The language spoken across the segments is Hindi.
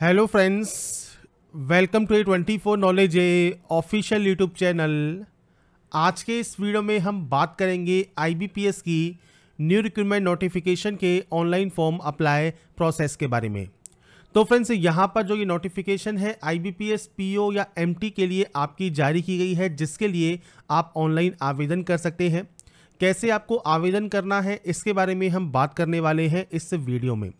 Hello friends welcome to A twenty four knowledge a official YouTube channel आज के इस वीडियो में हम बात करेंगे आईबीपीएस की न्यू रिक्रूटमेंट नोटिफिकेशन के ऑनलाइन फॉर्म अप्लाई प्रोसेस के बारे में। तो फ्रेंड्स यहाँ पर जो ये नोटिफिकेशन है आईबीपीएस पीओ या एमटी के लिए आपकी जारी की गई है, जिसके लिए आप ऑनलाइन आवेदन कर सकते हैं। कैसे आपको आवेदन करना है, इसके बारे में हम बात करने वाले हैं इस वीडियो में।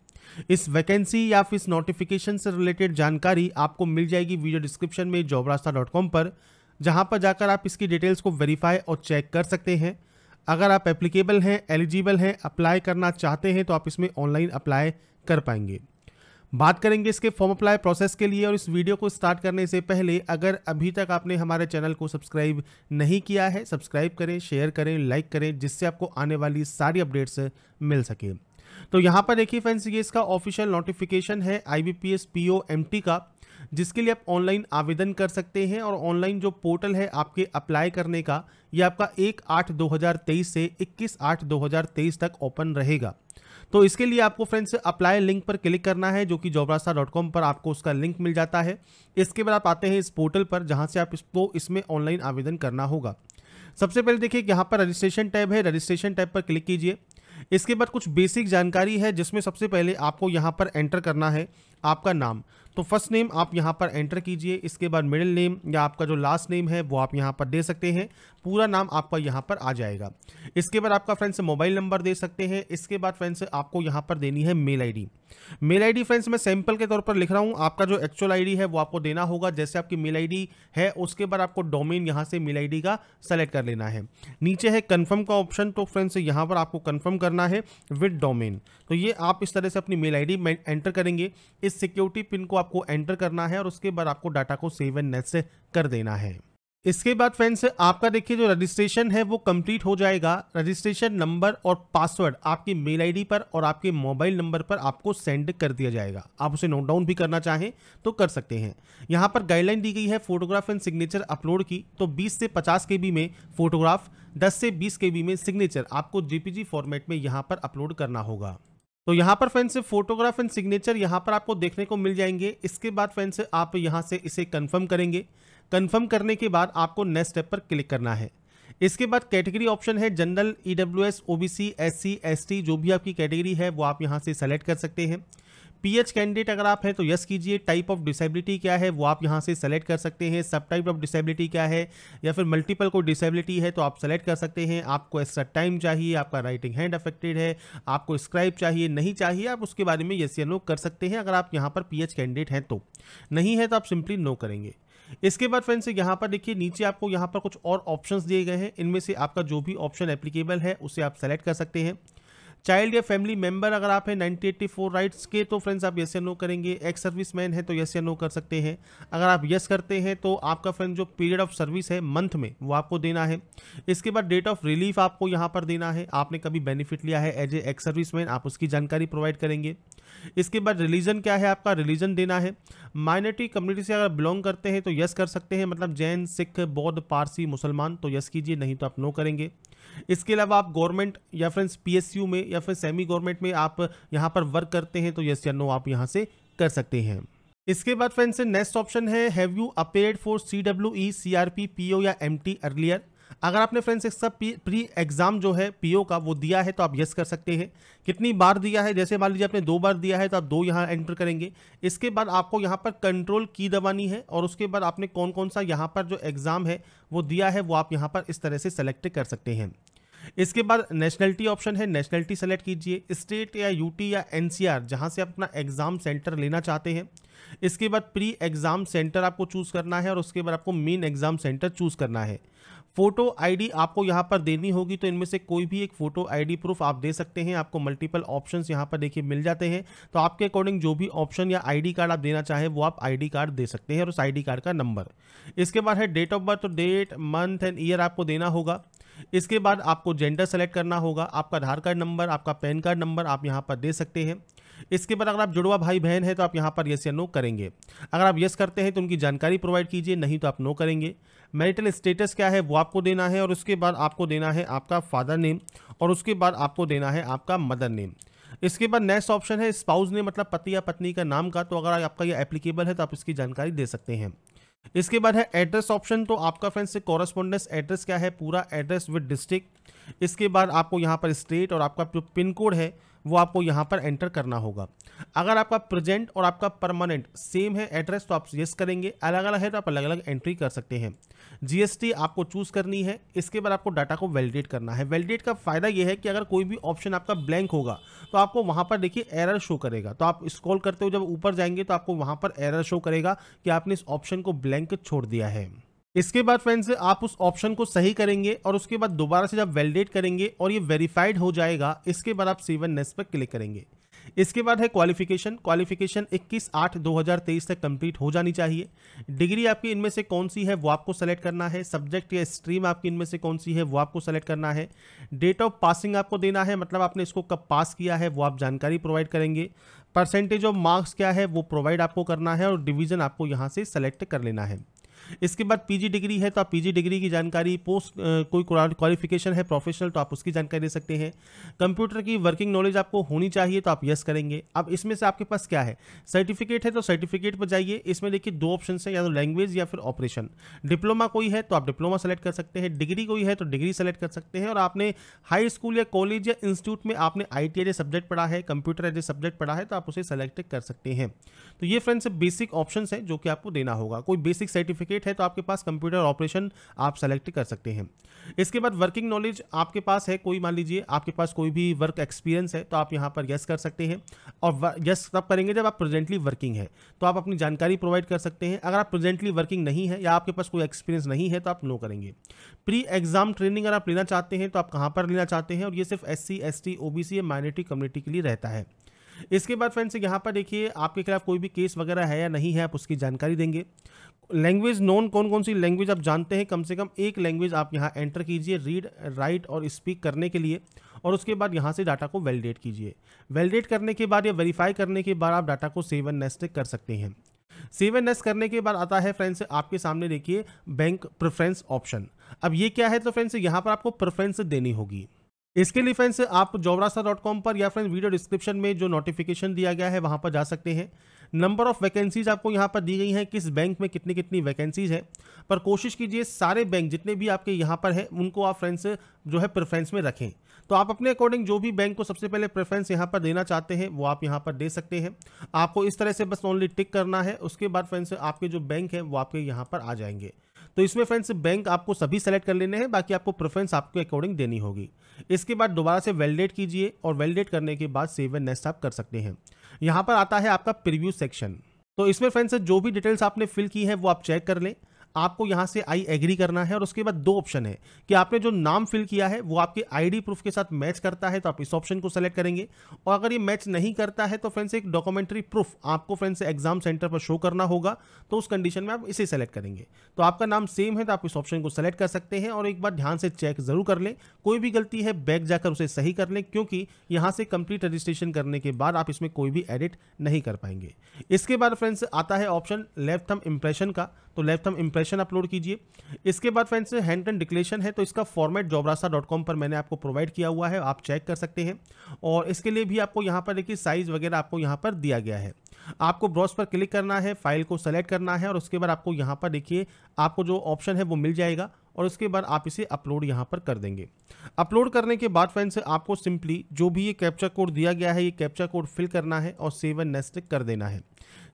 इस वैकेंसी या फिर इस नोटिफिकेशन से रिलेटेड जानकारी आपको मिल जाएगी वीडियो डिस्क्रिप्शन में जॉब डॉट कॉम पर, जहाँ पर जाकर आप इसकी डिटेल्स को वेरीफाई और चेक कर सकते हैं। अगर आप एप्लीकेबल हैं एलिजिबल हैं अप्लाई करना चाहते हैं तो आप इसमें ऑनलाइन अप्लाई कर पाएँगे। बात करेंगे इसके फॉर्म अप्लाई प्रोसेस के लिए और इस वीडियो को स्टार्ट करने से पहले अगर अभी तक आपने हमारे चैनल को सब्सक्राइब नहीं किया है सब्सक्राइब करें शेयर करें लाइक करें, जिससे आपको आने वाली सारी अपडेट्स मिल सके। तो यहाँ पर देखिए फ्रेंड्स ये इसका ऑफिशियल नोटिफिकेशन है I B P S P O M T का, जिसके लिए आप ऑनलाइन आवेदन कर सकते हैं और ऑनलाइन जो पोर्टल है आपके अप्लाई करने का, ये आपका एक आठ दो हज़ार तेईस से इक्कीस आठ दो हज़ार तेईस तक ओपन रहेगा। तो इसके लिए आपको फ्रेंड्स अप्लाई लिंक पर क्लिक करना है, जो कि जॉबरास्ता डॉट कॉम पर आपको उसका लिंक मिल जाता है। इसके बाद आप आते हैं इस पोर्टल पर, जहाँ से आप इसको इसमें ऑनलाइन आवेदन करना होगा। सबसे पहले देखिए यहाँ पर रजिस्ट्रेशन टैब है रजिस्ट्रेशन टैब पर क्लिक कीजिए। इसके बाद कुछ बेसिक जानकारी है जिसमें सबसे पहले आपको यहाँ पर एंटर करना है, आपका नाम। तो फ़र्स्ट नेम आप यहाँ पर एंटर कीजिए, इसके बाद मिडिल नेम या आपका जो लास्ट नेम है, वो आप यहाँ पर दे सकते हैं। पूरा नाम आपका यहाँ पर आ जाएगा। इसके बाद आपका फ्रेंड्स मोबाइल नंबर दे सकते हैं। इसके बाद फ्रेंड्स आपको यहाँ पर देनी है mail ID mail ID friends मैं सैंपल के तौर पर लिख रहा हूँ। आपका जो एक्चुअल आईडी है, वो आपको देना होगा। जैसे आपकी मेल आईडी है, उसके बाद आपको डोमेन यहाँ से मेल आईडी का सेलेक्ट कर लेना है। नीचे है कन्फर्म का ऑप्शन तो फ्रेंड्स यहाँ पर आपको कन्फर्म करना है विद डोमेन तो ये आप इस तरह से अपनी मेल आई एंटर करेंगे। इस सिक्योरिटी पिन को आपको एंटर करना है और उसके बाद आपको डाटा को सेव एंड नेक्स्ट कर देना है। इसके बाद फ्रेंड्स, आपका देखिए जो रजिस्ट्रेशन है वो कंप्लीट हो जाएगा। रजिस्ट्रेशन नंबर और पासवर्ड आपकी मेल आईडी पर और आपके मोबाइल नंबर पर आपको सेंड कर दिया जाएगा। आप उसे नोट डाउन भी करना चाहें तो कर सकते हैं। यहाँ पर गाइडलाइन दी गई है फोटोग्राफ एंड सिग्नेचर अपलोड की। तो 20 से 50 के में फोटोग्राफ 10 से 20 के में सिग्नेचर आपको जेपीजी फॉर्मेट में यहाँ पर अपलोड करना होगा। तो यहाँ पर फ्रेंड्स से फोटोग्राफ एंड सिग्नेचर यहाँ पर आपको देखने को मिल जाएँगे। इसके बाद फ्रेंड्स आप यहाँ से इसे कंफर्म करेंगे। कंफर्म करने के बाद आपको नेक्स्ट स्टेप पर क्लिक करना है। इसके बाद कैटेगरी ऑप्शन है general E W S O B C S C S T जो भी आपकी कैटेगरी है, वो आप यहाँ से सेलेक्ट कर सकते हैं। पीएच कैंडिडेट अगर आप हैं तो यस कीजिए। टाइप ऑफ़ डिसेबिलिटी क्या है, वो आप यहाँ से सेलेक्ट कर सकते हैं। सब टाइप ऑफ़ डिसेबिलिटी क्या है, या फिर मल्टीपल को डिसेबिलिटी है तो आप सेलेक्ट कर सकते हैं। आपको एक्स्ट्रा टाइम चाहिए, आपका राइटिंग हैंड अफेक्टेड है, आपको स्क्राइब चाहिए, नहीं चाहिए, आप उसके बारे में यस या नो कर सकते हैं, अगर आप यहाँ पर पीएच कैंडिडेट हैं तो। नहीं है तो आप सिंपली नो करेंगे। इसके बाद फ्रेंड्स यहाँ पर देखिए, नीचे आपको यहाँ पर कुछ और ऑप्शंस दिए गए हैं। इनमें से आपका जो भी ऑप्शन एप्लीकेबल है, उसे आप सेलेक्ट कर सकते हैं। चाइल्ड या फैमिली मेंबर अगर आप हैं 1984 राइट्स के तो फ्रेंड्स आप यस या नो करेंगे। एक्स सर्विस मैन है तो यस या नो कर सकते हैं। अगर आप यस करते हैं तो आपका फ्रेंड जो पीरियड ऑफ़ सर्विस है मंथ में, वो आपको देना है। इसके बाद डेट ऑफ़ रिलीफ आपको यहाँ पर देना है। आपने कभी बेनिफिट लिया है as a ex service man आप उसकी जानकारी प्रोवाइड करेंगे। इसके बाद रिलीजन क्या है, आपका रिलीजन देना है। माइनॉरिटी कम्युनिटी से अगर बिलोंग करते हैं तो यस कर सकते हैं। मतलब जैन, सिख, बौद्ध, पारसी, मुसलमान तो यस कीजिए, नहीं तो आप नो करेंगे। इसके अलावा आप गवर्नमेंट या फिर पीएसयू में या फिर सेमी गवर्नमेंट में आप यहाँ पर वर्क करते हैं तो यस या नो आप यहाँ से कर सकते हैं। इसके बाद फ्रेंड्स, नेक्स्ट ऑप्शन है, have you appeared for C W E, C R P P O या एम टी अर्लियर? अगर आपने फ्रेंड्स इसका प्री एग्ज़ाम जो है पीओ का, वो दिया है तो आप यस कर सकते हैं। कितनी बार दिया है? जैसे मान लीजिए आपने दो बार दिया है तो आप दो यहाँ एंटर करेंगे। इसके बाद आपको यहाँ पर कंट्रोल की दबानी है, और उसके बाद आपने कौन कौन सा यहाँ पर जो एग्ज़ाम है, वो दिया है, वो आप यहाँ पर इस तरह से सेलेक्ट कर सकते हैं। इसके बाद नेशनलिटी ऑप्शन है नेशनलिटी सेलेक्ट कीजिए। स्टेट या यूटी या एनसीआर जहाँ से आप अपना एग्ज़ाम सेंटर लेना चाहते हैं। इसके बाद प्री एग्ज़ाम सेंटर आपको चूज़ करना है, और उसके बाद आपको मेन एग्ज़ाम सेंटर चूज़ करना है। फ़ोटो आईडी आपको यहाँ पर देनी होगी तो इनमें से कोई भी एक फ़ोटो आईडी प्रूफ आप दे सकते हैं। आपको मल्टीपल ऑप्शंस यहाँ पर देखिए मिल जाते हैं। तो आपके अकॉर्डिंग जो भी ऑप्शन या आईडी कार्ड आप देना चाहें, वो आप आईडी कार्ड दे सकते हैं और उस आईडी कार्ड का नंबर इसके बाद है डेट ऑफ़ बर्थ तो डेट मंथ एंड ईयर आपको देना होगा। इसके बाद आपको जेंडर सेलेक्ट करना होगा। आपका आधार कार्ड नंबर आपका पैन कार्ड नंबर आप यहाँ पर दे सकते हैं। इसके बाद अगर आप जुड़वा भाई बहन है तो आप यहाँ पर यस या नो करेंगे। अगर आप यस करते हैं तो उनकी जानकारी प्रोवाइड कीजिए, नहीं तो आप नो करेंगे। मैरिटल स्टेटस क्या है, वो आपको देना है, और उसके बाद आपको देना है आपका फादर नेम और उसके बाद आपको देना है आपका मदर नेम इसके बाद नेक्स्ट ऑप्शन है स्पाउस ने मतलब पति या पत्नी का नाम का तो अगर आपका ये एप्लीकेबल है तो आप इसकी जानकारी दे सकते हैं। इसके बाद है एड्रेस ऑप्शन तो आपका फ्रेंड्स से कॉरेस्पॉन्डेंस एड्रेस क्या है, पूरा एड्रेस विद डिस्ट्रिक्ट इसके बाद आपको यहाँ पर स्टेट और आपका जो पिन कोड है वो आपको यहाँ पर एंटर करना होगा। अगर आपका प्रेजेंट और आपका परमानेंट सेम है एड्रेस तो आप येस करेंगे। अलग अलग है तो आप अलग अलग एंट्री कर सकते हैं। जीएसटी आपको चूज़ करनी है। इसके बाद आपको डाटा को वैलिडेट करना है। वैलिडेट का फ़ायदा यह है कि अगर कोई भी ऑप्शन आपका ब्लैंक होगा तो आपको वहाँ पर देखिए एरर शो करेगा। तो आप स्क्रॉल करते हुए जब ऊपर जाएँगे तो आपको वहाँ पर एरर शो करेगा कि आपने इस ऑप्शन को ब्लैंक छोड़ दिया है। इसके बाद फ्रेंड्स आप उस ऑप्शन को सही करेंगे और उसके बाद दोबारा से जब वैलिडेट करेंगे और ये वेरीफाइड हो जाएगा, इसके बाद आप सेवन नेस पर क्लिक करेंगे। इसके बाद है क्वालिफिकेशन क्वालिफिकेशन 21 आठ 2023 तक कंप्लीट हो जानी चाहिए। डिग्री आपकी इनमें से कौन सी है, वो आपको सेलेक्ट करना है। सब्जेक्ट या स्ट्रीम आपकी इनमें से कौन सी है, वो आपको सेलेक्ट करना है। डेट ऑफ़ पासिंग आपको देना है मतलब आपने इसको कब पास किया है, वो आप जानकारी प्रोवाइड करेंगे। परसेंटेज ऑफ़ मार्क्स क्या है, वो प्रोवाइड आपको करना है और डिवीज़न आपको यहाँ से सेलेक्ट कर लेना है। इसके बाद पीजी डिग्री है तो आप पीजी डिग्री की जानकारी, पोस्ट कोई क्वालिफिकेशन है प्रोफेशनल तो आप उसकी जानकारी दे सकते हैं। कंप्यूटर की वर्किंग नॉलेज आपको होनी चाहिए तो आप यस करेंगे। अब इसमें से आपके पास क्या है? सर्टिफिकेट है तो सर्टिफिकेट पर जाइए। इसमें देखिए दो ऑप्शन है, या तो लैंग्वेज या फिर ऑपरेशन डिप्लोमा कोई है तो आप डिप्लोमा सेलेक्ट कर सकते हैं। डिग्री कोई है तो डिग्री सेलेक्ट कर सकते हैं। और आपने हाई स्कूल या कॉलेज या इंस्टीट्यूट में आपने आई टी सब्जेक्ट पढ़ा है कंप्यूटर एज ए सब्जेक्ट पढ़ा है तो आप उसे सेलेक्ट कर सकते हैं। तो ये फ्रेंड्स बेसिक ऑप्शन है, जो कि आपको देना होगा। कोई बेसिक सर्टिफिकेट सर्टिफिकेट है तो आपके पास कंप्यूटर ऑपरेशन आप सेलेक्ट कर सकते हैं। इसके बाद वर्किंग नॉलेज आपके पास है, कोई मान लीजिए आपके पास कोई भी वर्क एक्सपीरियंस है तो आप यहाँ पर यस कर सकते हैं। और यस तब करेंगे जब आप प्रेजेंटली वर्किंग है तो आप अपनी जानकारी प्रोवाइड कर सकते हैं। अगर आप प्रेजेंटली वर्किंग नहीं है या आपके पास कोई एक्सपीरियंस नहीं है तो आप नो करेंगे। प्री एग्ज़ाम ट्रेनिंग अगर आप लेना चाहते हैं तो आप कहाँ पर लेना चाहते हैं? और ये सिर्फ़ S C S T O B C minority community के लिए रहता है। इसके बाद फ्रेंड्स यहाँ पर देखिए, आपके खिलाफ कोई भी केस वगैरह है या नहीं है, आप उसकी जानकारी देंगे। लैंग्वेज नॉन कौन कौन सी लैंग्वेज आप जानते हैं? कम से कम एक लैंग्वेज आप यहाँ एंटर कीजिए रीड राइट और स्पीक करने के लिए और उसके बाद यहाँ से डाटा को वैलिडेट कीजिए। वैलिडेट करने के बाद या वेरीफाई करने के बाद आप डाटा को सेव एंड नेस्ट कर सकते हैं। सेव एंड नेस्ट करने के बाद आता है फ्रेंड्स आपके सामने देखिए बैंक प्रेफरेंस ऑप्शन अब ये क्या है? तो फ्रेंड्स यहाँ पर आपको प्रेफरेंस देनी होगी। इसके लिए फ्रेंड्स, आप जोबरास्ता डॉट कॉम पर या फ्रेंड्स, वीडियो डिस्क्रिप्शन में जो नोटिफिकेशन दिया गया है, वहाँ पर जा सकते हैं। नंबर ऑफ़ वैकेंसीज आपको यहाँ पर दी गई हैं, किस बैंक में कितनी कितनी वैकेंसीज है। पर कोशिश कीजिए, सारे बैंक जितने भी आपके यहाँ पर है, उनको आप फ्रेंड्स, जो है प्रेफरेंस में रखें। तो आप अपने अकॉर्डिंग जो भी बैंक को सबसे पहले प्रेफरेंस यहाँ पर देना चाहते हैं, वो आप यहाँ पर दे सकते हैं। आपको इस तरह से बस ओनली टिक करना है, उसके बाद फ्रेंड्स, आपके जो बैंक है, वो आपके यहाँ पर आ जाएँगे। तो इसमें फ्रेंड्स बैंक आपको सभी सेलेक्ट कर लेने हैं, बाकी आपको प्रेफरेंस आपके अकॉर्डिंग देनी होगी। इसके बाद दोबारा से वैलिडेट कीजिए और वैलिडेट करने के बाद सेव एंड नेक्स्ट आप कर सकते हैं। यहाँ पर आता है आपका प्रिव्यू सेक्शन तो इसमें फ्रेंड्स जो भी डिटेल्स आपने फिल की है, वो आप चेक कर लें। आपको यहाँ से आई एग्री करना है और उसके बाद दो ऑप्शन है कि आपने जो नाम फिल किया है, वो आपके आईडी प्रूफ के साथ मैच करता है तो आप इस ऑप्शन को सेलेक्ट करेंगे। और अगर ये मैच नहीं करता है तो फ्रेंड्स एक डॉक्यूमेंट्री प्रूफ आपको फ्रेंड्स एग्ज़ाम सेंटर पर शो करना होगा तो उस कंडीशन में आप इसे सेलेक्ट करेंगे। तो आपका नाम सेम है तो आप इस ऑप्शन को सेलेक्ट कर सकते हैं और एक बार ध्यान से चेक ज़रूर कर लें। कोई भी गलती है बैक जाकर उसे सही कर लें, क्योंकि यहाँ से कंप्लीट रजिस्ट्रेशन करने के बाद आप इसमें कोई भी एडिट नहीं कर पाएँगे। इसके बाद फ्रेंड्स आता है ऑप्शन लेफ़्ट थम इंप्रेशन का। तो लेफ़्ट थम इंप्रेशन अपलोड कीजिए। इसके बाद फ्रेंड्स हैंड एंड डिक्लेशन है तो इसका फॉर्मेट जॉबरासा पर मैंने आपको प्रोवाइड किया हुआ है, आप चेक कर सकते हैं। और इसके लिए भी आपको यहाँ पर देखिए साइज़ वगैरह आपको यहाँ पर दिया गया है। आपको ब्रॉस पर क्लिक करना है फ़ाइल को सेलेक्ट करना है, और उसके बाद आपको यहाँ पर देखिए, आपको जो ऑप्शन है वो मिल जाएगा। और उसके बाद आप इसे अपलोड यहाँ पर कर देंगे। अपलोड करने के बाद फ्रेंड्स आपको सिंपली जो भी ये कैप्चा कोड दिया गया है, ये कैप्चा कोड फिल करना है और सेवन नेस्ट कर देना है।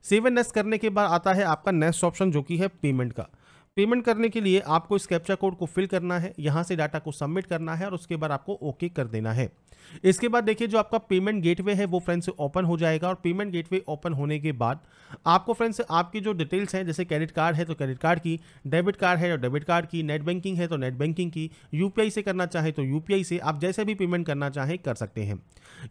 सेवन नेस्ट करने के बाद आता है आपका नेक्स्ट ऑप्शन जो कि है पेमेंट का। पेमेंट करने के लिए आपको इस कैप्चा कोड को फिल करना है, यहाँ से डाटा को सबमिट करना है और उसके बाद आपको ओके कर देना है। इसके बाद देखिए, जो आपका पेमेंट गेटवे है, वो फ्रेंड्स ओपन हो जाएगा और पेमेंट गेटवे ओपन होने के बाद आपको फ्रेंड्स आपकी जो डिटेल्स हैं, जैसे क्रेडिट कार्ड है तो क्रेडिट कार्ड की डेबिट कार्ड है तो डेबिट कार्ड की नेट बैंकिंग है तो नेट बैंकिंग की यूपीआई से करना चाहे तो यूपीआई से आप जैसे भी पेमेंट करना चाहें कर सकते हैं।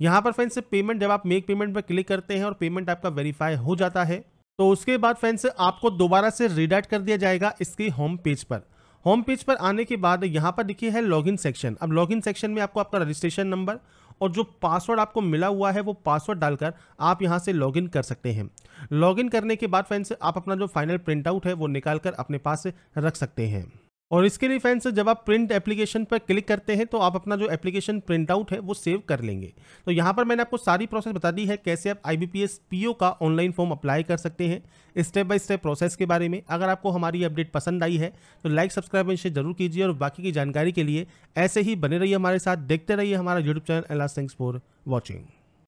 यहाँ पर फ्रेंड्स पेमेंट जब आप मेक पेमेंट पर क्लिक करते हैं और पेमेंट आपका वेरीफाई हो जाता है तो उसके बाद फ्रेंड्स, आपको दोबारा से रिडाइट कर दिया जाएगा इसके होम पेज पर। होम पेज पर आने के बाद यहाँ पर देखिए है लॉगिन सेक्शन। अब लॉगिन सेक्शन में आपको आपका रजिस्ट्रेशन नंबर और जो पासवर्ड आपको मिला हुआ है वो पासवर्ड डालकर आप यहाँ से लॉगिन कर सकते हैं। लॉगिन करने के बाद फ्रेंड्स, आप अपना जो फाइनल प्रिंट आउट है वो निकाल कर अपने पास रख सकते हैं। और इसके लिए फ्रेंड्स जब आप प्रिंट एप्लीकेशन पर क्लिक करते हैं तो आप अपना जो एप्लीकेशन प्रिंट आउट है, वो सेव कर लेंगे। तो यहाँ पर मैंने आपको सारी प्रोसेस बता दी है, कैसे आप आई बी का ऑनलाइन फॉर्म अप्लाई कर सकते हैं स्टेप बाय स्टेप प्रोसेस के बारे में। अगर आपको हमारी अपडेट पसंद आई है तो लाइक सब्सक्राइब इसे ज़रूर कीजिए और बाकी की जानकारी के लिए ऐसे ही बने रहिए हमारे साथ, देखते रहिए हमारा यूट्यूब चैनल एला थैंक्स फॉर वॉचिंग